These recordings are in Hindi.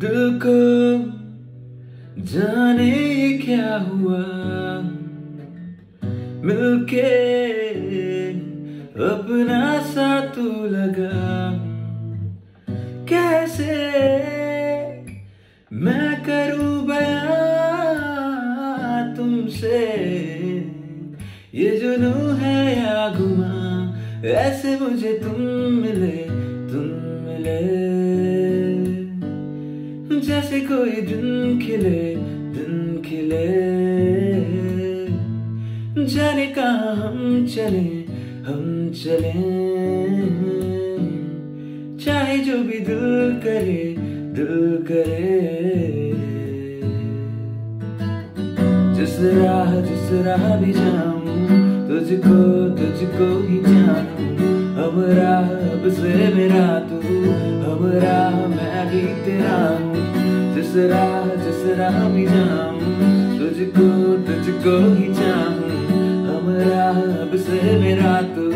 दिल को जाने क्या हुआ? मिलके अपना सा तू लगा। कैसे मैं करूँ बया तुमसे? ये जुनू है या गुमा ऐसे मुझे तुम मिले। कोई दिन खिले दिन खिले। जाने कहा हम चले हम चले। चाहे जो भी दिल करे दिल करे। जिस राह जिस राह भी जाऊँ, तुझको तुझको ही जानूं। अब राह, अब से मेरा तू, अब राह मैं भी तेरा हूँ। जिस राह जिस राह जाऊँ तुझको तुझको ही चाहूँ। हमरा अब से मेरा तू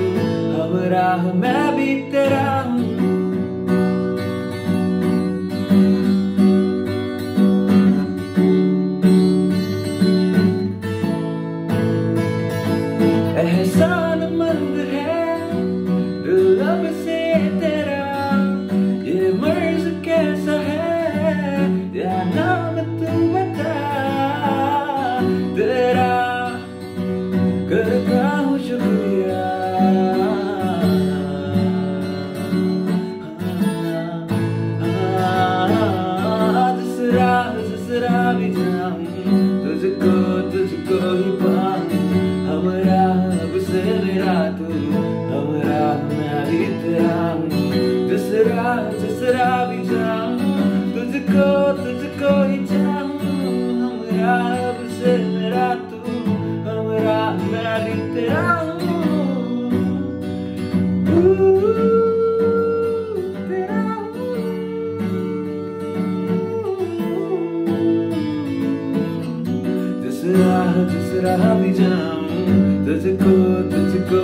हमरा मैं भी तेरा राह भी जाऊँ, तुझको तुझको ही पाऊँ। हमरा अब से मेरा तू हमरा मैं भी तेरा जिस राह भी जाऊँ, तुझको तुझको ही चाहूँ। हमरा अब से मेरा तू हमरा मैं भी तेरा जिस राह भी जाऊँ तुझको तुझको